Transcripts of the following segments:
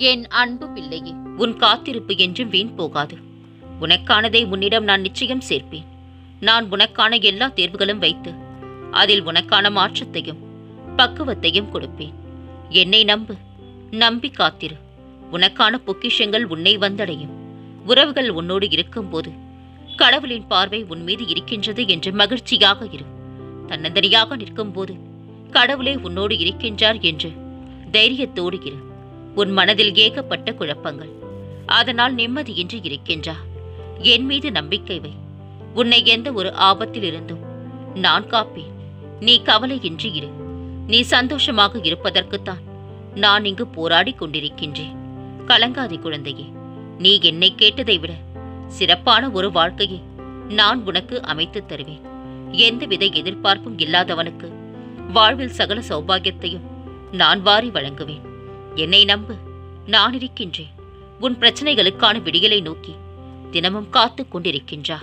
என் அன்பு பிள்ளையே உன் காத்திருப்பு என்றும் வீண் போகாது. உனக்கானதை உன்னிடம் நான் நிச்சயம் சேர்ப்பேன். நான் உனக்கான எல்லா தேர்வுகளும் வைத்து அதில் உனக்கான மாற்றத்தையும் பக்குவத்தையும் கொடுப்பேன். என்னை நம்பு நம்பி காத்திரு. உனக்கான பொக்கிஷங்கள் உன்னை வந்தடையும். உறவுகள் உன்னோடு இருக்கும்போது கடவுளின் பார்வை உன் மீது இருக்கின்றது என்று மகிழ்ச்சியாக இரு. தன்னந்தனியாக நிற்கும்போது கடவுளே உன்னோடு இருக்கின்றார் என்று தைரியத்தோடு இரு. உன் மனதில் ஏகப்பட்ட குழப்பங்கள். அதனால் நிம்மதியின்றி இருக்கின்றா. என் மீது நம்பிக்கை வை. உன்னை எந்த ஒரு ஆபத்தில் இருந்தும் நான் காப்பேன். நீ கவலையின்றி இரு. நீ சந்தோஷமாக இருப்பதற்குத்தான் நான் இங்கு போராடி கொண்டிருக்கின்றேன். கலங்காதே குழந்தையே. நீ என்னை கேட்டதை விட சிறப்பான ஒரு வாழ்க்கையை நான் உனக்கு அமைத்துத் தருவேன். எந்தவித எதிர்பார்ப்பும் இல்லாதவனுக்கு வாழ்வில் சகல சௌபாகியத்தையும் நான் வாரி வழங்குவேன். என்னை நம்பு. நான் இருக்கின்றேன். உன் பிரச்சனைகளுக்கான விடியலை நோக்கி. தினமும் காத்துக் கொண்டிருக்கின்றா.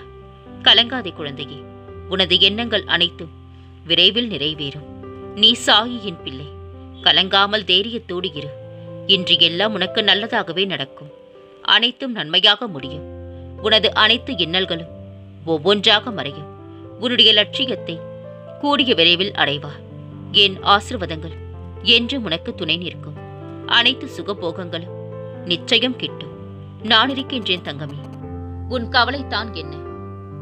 கலங்காதே குழந்தையே. உனது எண்ணங்கள் அனைத்தும் விரைவில் நிறைவேறும். நீ சாயியின் பிள்ளை. கலங்காமல் தைரியத்தோடு இரு. இன்று எல்லாம் உனக்கு நல்லதாகவே நடக்கும். அனைத்தும் நன்மையாக முடியும். உனது அனைத்து எண்ணல்களும் ஒவ்வொன்றாக மறையும். உன்னுடைய லட்சியத்தை கூடிய விரைவில் அடைவார் என் ஆசிர்வாதங்கள் என்றும் உனக்கு துணை நிற்கும். அனைத்து சுகபோகங்களும் நிச்சயம் கிட்டும். நான் இருக்கின்றேன் தங்கமே. உன் கவலைத்தான் என்ன?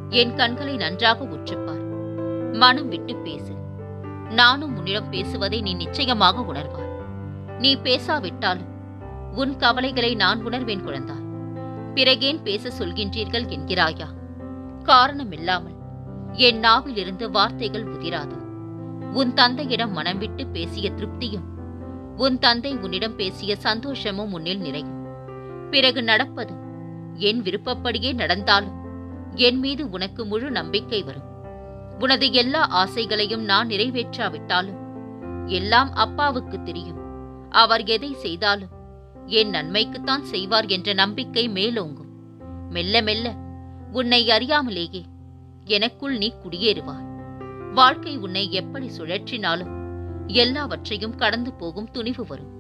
என் கண்களை நன்றாக உற்றுப்பார். மனம் விட்டு பேசு. நானும் உன்னிடம் பேசுவதை நீ நிச்சயமாக உணர்வாய். நீ பேசாவிட்டாலும் உன் கவலைகளை நான் உணர்வேன் குழந்தாய் பிறகேன் பேச சொல்கின்றீர்கள் என்கிறாயா? காரணமில்லாமல் என் நாவிலிருந்து வார்த்தைகள் உதிராது. உன் தந்தையிடம் மனம் விட்டு பேசிய திருப்தியும் உன் தந்தை உன்னிடம் பேசிய சந்தோஷமும் உன்னில் நிறையும். பிறகு நடப்பது என் விருப்பப்படியே நடந்தாலும் என் மீது உனக்கு முழு நம்பிக்கை வரும். உனது எல்லா ஆசைகளையும் நான் நிறைவேற்றாவிட்டாலும் எல்லாம் அப்பாவுக்கு தெரியும். அவர் எதை செய்தாலும் என் நன்மைக்குத்தான் செய்வார் என்ற நம்பிக்கை மேலோங்கும். மெல்ல மெல்ல உன்னை அறியாமலேயே எனக்குள் நீ குடியேறுவாய். வாழ்க்கை உன்னை எப்படி சுழற்றினாலும் எல்லாவற்றையும் கடந்து போகும் துணிவு வரும்.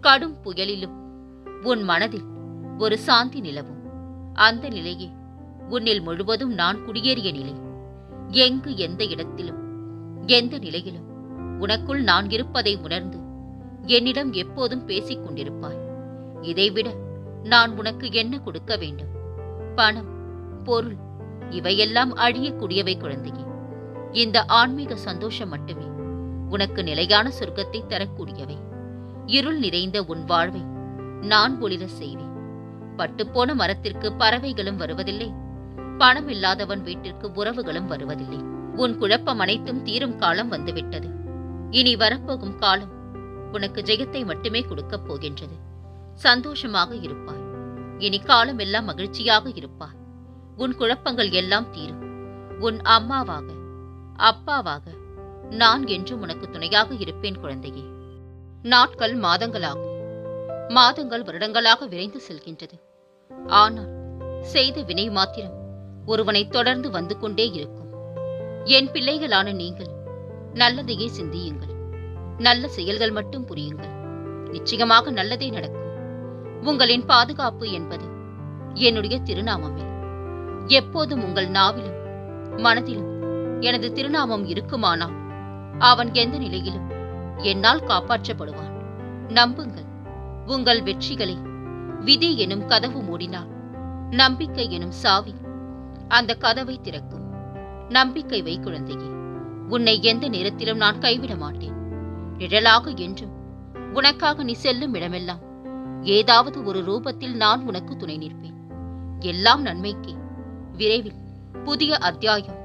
கடும் புயலிலும் உன் மனதில் ஒரு சாந்தி நிலவும். அந்த நிலையே உன்னில் முழுவதும் நான் குடியேறிய நிலை. எங்கு எந்த இடத்திலும் எந்த நிலையிலும் உனக்குள் நான் இருப்பதை உணர்ந்து என்னிடம் எப்போதும் பேசிக் கொண்டிருப்பாய். இதைவிட நான் உனக்கு என்ன கொடுக்க வேண்டும்? பணம் பொருள் இவையெல்லாம் அழியக்கூடியவை குழந்தையே. இந்த ஆன்மீக சந்தோஷம் மட்டுமே. உனக்கு நிலையான சொர்க்கத்தை தரக்கூடியவை. இருள் நிறைந்த உன் வாழ்வை நான் ஒளிர செய்வேன். பட்டுப்போன மரத்திற்கு பறவைகளும் வருவதில்லை. பணம் இல்லாதவன் வீட்டிற்கு உறவுகளும் வருவதில்லை. உன் குழப்பம் அனைத்தும் தீரும் காலம் வந்துவிட்டது. இனி வரப்போகும் காலம் உனக்கு ஜெயத்தை மட்டுமே கொடுக்கப் போகின்றது. சந்தோஷமாக இருப்பாய். இனி காலம் எல்லாம் மகிழ்ச்சியாக இருப்பாய். உன் குழப்பங்கள் எல்லாம் தீரும். உன் அம்மாவாக அப்பாவாக நான் என்றும் உனக்கு துணையாக இருப்பேன் குழந்தையே. நாட்கள் மாதங்களாகும். மாதங்கள் வருடங்களாக விரைந்து செல்கின்றது. ஆனால் செய்த வினை மாத்திரம் ஒருவனை தொடர்ந்து வந்து கொண்டே இருக்கும். என் பிள்ளைகளான நீங்கள் நல்லதையே சிந்தியுங்கள். நல்ல செயல்கள் மட்டும் புரியுங்கள். நிச்சயமாக நல்லதே நடக்கும். உங்களின் பாதுகாப்பு என்பது என்னுடைய திருநாமமே. எப்போதும் உங்கள் நாவிலும் மனதிலும் எனது திருநாமம் இருக்குமானால் அவன் எந்த நிலையிலும் என்னால் காப்பாற்றப்படுவான். நம்புங்கள் உங்கள் வெற்றிகளை. விதி எனும் கதவு மூடினால் நம்பிக்கை எனும் சாவி அந்த கதவை திறக்கும். நம்பிக்கை வை குழந்தையே உன்னை எந்த நேரத்திலும் நான் கைவிட மாட்டேன். நிழலாக என்றும் உனக்காக நீ செல்லும் இடமெல்லாம் ஏதாவது ஒரு ரூபத்தில் நான் உனக்கு துணை நிற்பேன். எல்லாம் நன்மைக்கே. விரைவில் புதிய அத்தியாயம்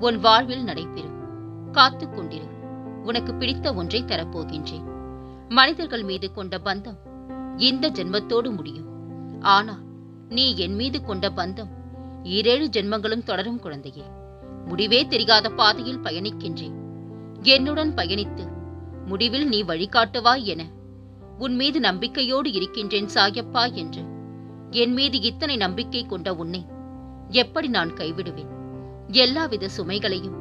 உன் வாழ்வில் நடைபெறும். காத்துக் கொண்டிரு உனக்கு பிடித்த ஒன்றை தரப்போகின்றேன். மனிதர்கள் மீது கொண்ட பந்தம் இந்த ஜென்மத்தோடு முடியும். ஆனால் நீ என் மீது கொண்ட பந்தம் ஈரேழு ஜென்மங்களும் தொடரும் குழந்தையே. முடிவே தெரியாத பாதையில் பயணிக்கின்றேன். என்னுடன் பயணித்து முடிவில் நீ வழிகாட்டுவாய் என உன் மீது நம்பிக்கையோடு இருக்கின்றேன் சாயப்பா என்று. என் மீது இத்தனை நம்பிக்கை கொண்ட உன்னை எப்படி நான் கைவிடுவேன்? எல்லாவித சுமைகளையும்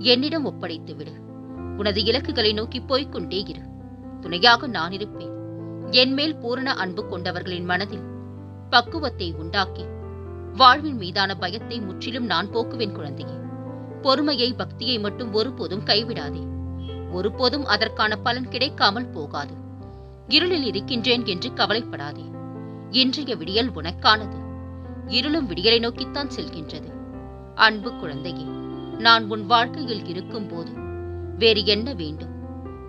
என்னிடம் ஒப்படைத்து விடு. உனது இலக்குகளை நோக்கி போய்கொண்டே இரு. துணையாக நான் இருப்பேன். என்மேல் பூரண அன்பு கொண்டவர்களின் மனதில் பக்குவத்தை உண்டாக்கி வாழ்வின் மீதான பயத்தை முற்றிலும் நான் போக்குவேன் குழந்தையே. பொறுமையை பக்தியை மட்டும் ஒருபோதும் கைவிடாதே. ஒருபோதும் அதற்கான பலன் கிடைக்காமல் போகாது. இருளில் இருக்கின்றேன் என்று கவலைப்படாதே. இன்றைய விடியல் உனக்கானது. இருளும் விடியலை நோக்கித்தான் செல்கின்றது. அன்பு குழந்தையே. நான் உன் வாழ்க்கையில் இருக்கும்போது வேறு என்ன வேண்டும்?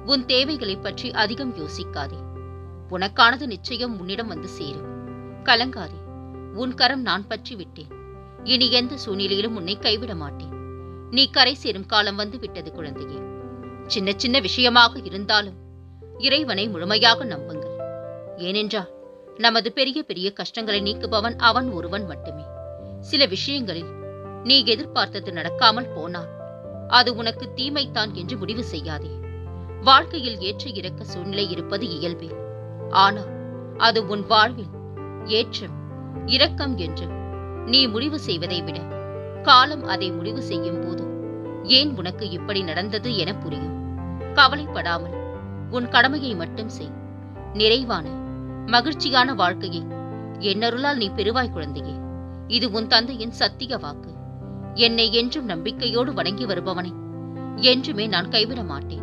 உன் தேவைகளை பற்றி அதிகம் யோசிக்காதே. உனக்கானது நிச்சயம் உன்னிடம் வந்து சேரும். கலங்காதே. உன் கரம் நான் பற்றி விட்டேன். இனி எந்த சூழ்நிலையிலும் உன்னை கைவிட மாட்டேன். நீ கரை சேரும் காலம் வந்து விட்டது குழந்தையே. சின்ன சின்ன விஷயமாக இருந்தாலும் இறைவனை முழுமையாக நம்புங்கள். ஏனென்றால் நமது பெரிய பெரிய கஷ்டங்களை நீக்குபவன் அவன் ஒருவன் மட்டுமே. சில விஷயங்களில் நீ எதிர்பார்த்தது நடக்காமல் போனால் அது உனக்கு தீமைத்தான் என்று முடிவு செய்யாதே. வாழ்க்கையில் ஏற்ற இறக்க சூழ்நிலை இருப்பது இயல்பே. ஆனால் அது உன் வாழ்வில் ஏற்றம் இரக்கம் என்று நீ முடிவு செய்வதை விட காலம் அதை முடிவு செய்யும் போது ஏன் உனக்கு இப்படி நடந்தது என புரியும். கவலைப்படாமல் உன் கடமையை மட்டும் செய். நிறைவான மகிழ்ச்சியான வாழ்க்கையை என்னருளால் நீ பெறுவாய் குழந்தையே. இது உன் தந்தையின் சத்திய வாக்கு. என்னை என்றும் நம்பிக்கையோடு வணங்கி வருபவனை. என்றுமே நான் கைவிட மாட்டேன்.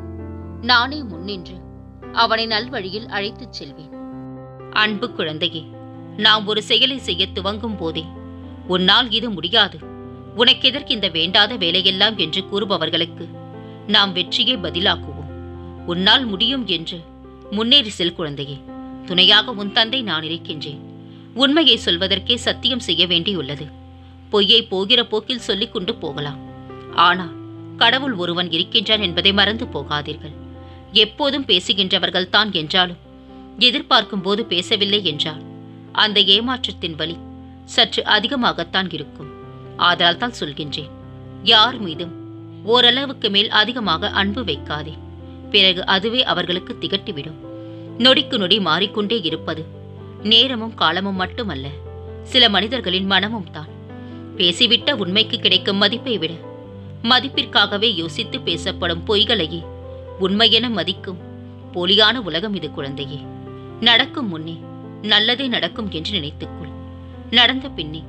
நானே முன்னின்று அவனை நல்வழியில் அழைத்துச் செல்வேன். அன்பு குழந்தையே நாம் ஒரு செயலை செய்ய துவங்கும் போதே உன்னால் இது முடியாது. உனக்கெதற்கு இந்த வேண்டாத வேலையெல்லாம் என்று கூறுபவர்களுக்கு நாம் வெற்றியை பதிலாக்குவோம். உன்னால் முடியும் என்று முன்னேறி செல் குழந்தையே. துணையாக உன் தந்தை நான் இருக்கின்றேன். உண்மையை சொல்வதற்கே சத்தியம் செய்ய வேண்டியுள்ளது. பொய்யை போகிற போக்கில் சொல்லிக் கொண்டு போகலாம். ஆனால் கடவுள் ஒருவன் இருக்கின்றான் என்பதை மறந்து போகாதீர்கள். எப்போதும் பேசுகின்றவர்கள் தான் என்றாலும் எதிர்பார்க்கும் போது பேசவில்லை என்றால் அந்த ஏமாற்றத்தின் வலி சற்று அதிகமாகத்தான் இருக்கும். ஆதலால் தான் சொல்கின்றேன் யார் மீதும் ஓரளவுக்கு மேல் அதிகமாக அன்பு வைக்காதே. பிறகு அதுவே அவர்களுக்கு திகட்டிவிடும். நொடிக்கு நொடி மாறிக்கொண்டே இருப்பது நேரமும் காலமும் மட்டுமல்ல சில மனிதர்களின் மனமும் தான். பேசிவிட்ட உண்மைக்கு கிடைக்கும் மதிப்பை விட மதிப்பிற்காகவே யோசித்து பேசப்படும் பொய்களையே உண்மையென மதிக்கும் போலியான உலகம் இது குழந்தையே. நடக்கும் முன்னே நல்லதே நடக்கும் என்று நினைத்துக்கொள். நடந்த பின்னே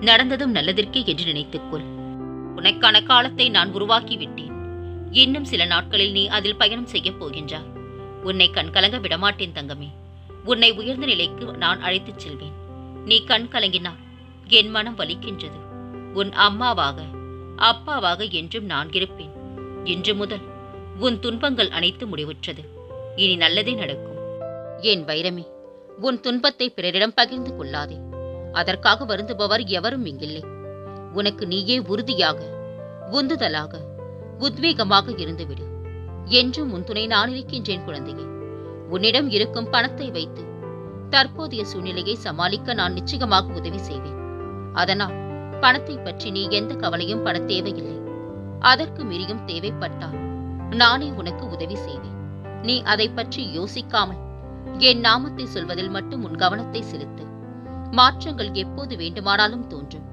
நடந்ததும் நல்லதற்கே என்று நினைத்துக்கொள். உனக்கான காலத்தை நான் உருவாக்கி விட்டேன் இன்னும் சில நாட்களில் நீ அதில் பயணம் செய்யப் போகின்றாய். உன்னை கண்கலங்க விடமாட்டேன் தங்கமே. உன்னை உயர்ந்த நிலைக்கு நான் அழைத்துச் செல்வேன். நீ கண் கலங்கினால் என் மனம் வலிக்கின்றது. உன் அம்மாவாக அப்பாவாக என்றும் நான் இருப்பேன். இன்று முதல் உன் துன்பங்கள் அனைத்து முடிவுற்றது. இனி நல்லதே நடக்கும். என் வைரமே உன் துன்பத்தை பிறரிடம் பகிர்ந்து கொள்ளாதே. அதற்காக வருந்துபவர் எவரும் இங்கில்லை. உனக்கு நீயே உறுதியாக உந்துதலாக உத்வேகமாக இருந்துவிடு. என்றும் உன் துணை நான் இருக்கின்றேன் குழந்தையே. உன்னிடம் இருக்கும் பணத்தை வைத்து தற்போதைய சூழ்நிலையை சமாளிக்க நான் நிச்சயமாக உதவி செய்வேன். அதனால் பணத்தை பற்றி நீ எந்த கவலையும் பட தேவையில்லை. அதற்கு மீறியும் தேவைப்பட்டால் நானே உனக்கு உதவி செய்வேன். நீ அதை பற்றி யோசிக்காமல் என் நாமத்தை சொல்வதில் மட்டும் உன் கவனத்தை செலுத்து. மாற்றங்கள் எப்போது வேண்டுமானாலும் தோன்றும்.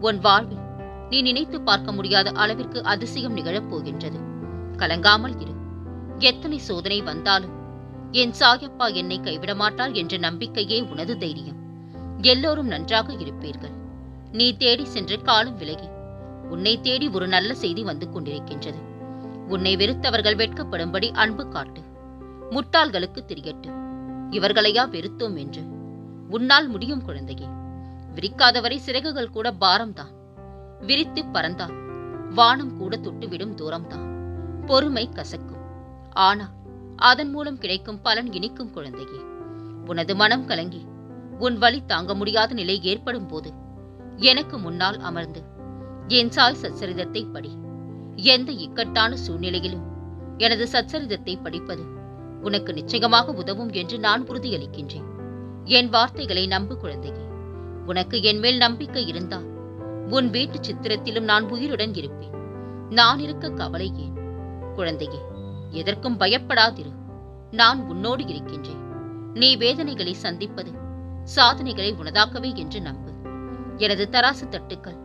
உன் வாழ்வில் நீ நினைத்து பார்க்க முடியாத அளவிற்கு அதிசயம் நிகழப் போகின்றது. கலங்காமல் இரு. எத்தனை சோதனை வந்தாலும் என் சாயப்பா என்னை கைவிட மாட்டார் என்ற நம்பிக்கையே உனது தைரியம். எல்லோரும் நன்றாக இருப்பீர்கள். நீ தேடி சென்று காலம் விலகி. உன்னை தேடி ஒரு நல்ல செய்தி வந்து கொண்டிருக்கின்றது. உன்னை வெறுத்தவர்கள் வெட்கப்படும்படி அன்பு காட்டு. முட்டாள்களுக்கு தெரியட்டு இவர்களையா வெறுத்தோம் என்று. உன்னால் முடியும் குழந்தையே. விரிக்காதவரை சிறகுகள் கூட பாரம்தான். விரித்து பறந்தால் வானம் கூட தொட்டுவிடும் தூரம்தான். பொறுமை கசக்கும். ஆனால் அதன் மூலம் கிடைக்கும் பலன் இனிக்கும் குழந்தையே. உனது மனம் கலங்கி. உன் வழி தாங்க முடியாத நிலை ஏற்படும் போது எனக்கு முன்னால் அமர்ந்து. என் சாய் சச்சரிதத்தை படி. எந்த இக்கட்டான சூழ்நிலையிலும் எனது சச்சரிதத்தை படிப்பது உனக்கு நிச்சயமாக உதவும் என்று நான் உறுதியளிக்கின்றேன். என் வார்த்தைகளை நம்பு குழந்தையே. உனக்கு என் மேல் நம்பிக்கை இருந்தால் உன் வீட்டு சித்திரத்திலும் நான் உயிருடன் இருப்பேன். நான் இருக்க கவலை ஏன்? குழந்தையே எதற்கும் பயப்படாதிரு. நான் உன்னோடு இருக்கின்றேன். நீ வேதனைகளை சந்திப்பது சாதனைகளை உனதாக்கவே என்று நம்பு. எனது தராசு தட்டுக்கள்.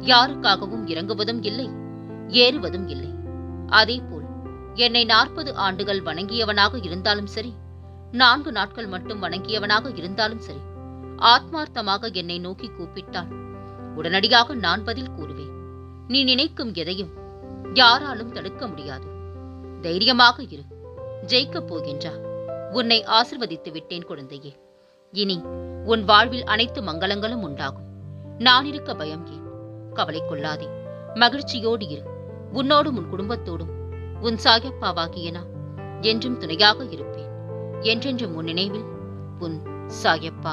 யாருக்காகவும் இறங்குவதும் இல்லை ஏறுவதும் இல்லை. அதேபோல் என்னை நாற்பது ஆண்டுகள் வணங்கியவனாக இருந்தாலும் சரி நான்கு நாட்கள் மட்டும் வணங்கியவனாக இருந்தாலும் சரி ஆத்மார்த்தமாக என்னை நோக்கி கூப்பிட்டால் உடனடியாக நான் பதில் கூறுவேன். நீ நினைக்கும் எதையும் யாராலும் தடுக்க முடியாது. தைரியமாக இரு. ஜெயிக்கப் போகின்றா. உன்னை ஆசிர்வதித்து விட்டேன் குழந்தையே. இனி உன் வாழ்வில் அனைத்து மங்களங்களும் உண்டாகும். நான் இருக்க பயம் ஏன்? கவலை கொள்ளாதே. மகிழ்ச்சியோடு இரு. உன்னோடும் உன் குடும்பத்தோடும். உன் சாயப்பாவாகிய நான் என்றும் துணையாக இருப்பேன். என்றென்றும் உன் நினைவில் உன் சாயப்பா.